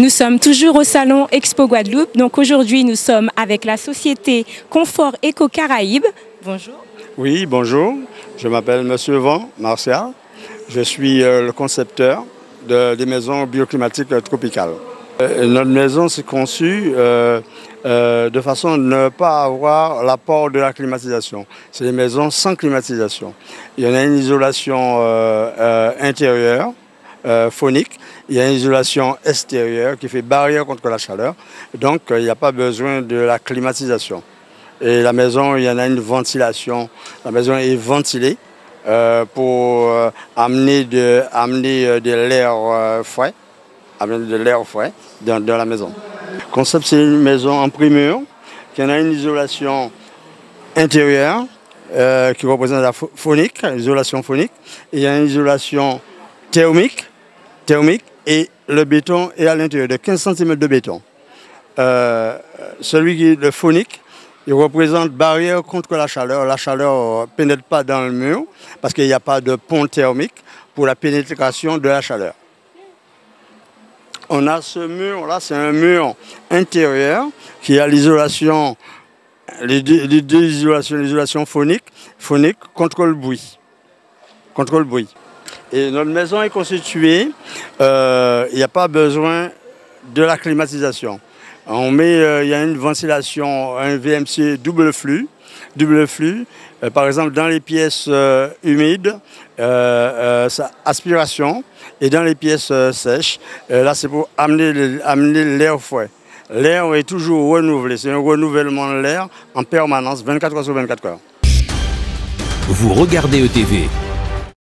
Nous sommes toujours au salon Expo Guadeloupe. Donc aujourd'hui, nous sommes avec la société Confort Éco Caraïbes. Bonjour. Oui, bonjour. Je m'appelle Monsieur Van Martial. Je suis euh, le concepteur des maisons bioclimatiques tropicales. Euh, notre maison s'est conçue euh, de façon à ne pas avoir l'apport de la climatisation. C'est des maisons sans climatisation. Il y en a une isolation intérieure, phonique, il y a une isolation extérieure qui fait barrière contre la chaleur. Donc, il n'y a pas besoin de la climatisation. Et la maison, il y en a une ventilation. La maison est ventilée euh, pour euh, amener de, amener euh, de l'air frais, amener de l'air frais dans, la maison. Le concept, c'est une maison en primeur qui a une isolation intérieure qui représente la phonique, l'isolation phonique. Et il y a une isolation thermique, thermique et le béton est à l'intérieur de 15 cm de béton. Euh, celui qui est le phonique, il représente barrière contre la chaleur. La chaleur ne pénètre pas dans le mur parce qu'il n'y a pas de pont thermique pour la pénétration de la chaleur. On a ce mur-là, c'est un mur intérieur qui a l'isolation, les deux, isolations, l'isolation phonique, phonique contre le bruit. Contre le bruit. Et notre maison est constituée, euh, il n'y a pas besoin de la climatisation. On met, euh, il y a une ventilation, un VMC double flux, double flux. Euh, par exemple, dans les pièces humides, aspiration, et dans les pièces sèches, là c'est pour amener, amener l'air frais. L'air est toujours renouvelé, c'est un renouvellement de l'air en permanence, 24 heures sur 24 heures. Vous regardez ETV.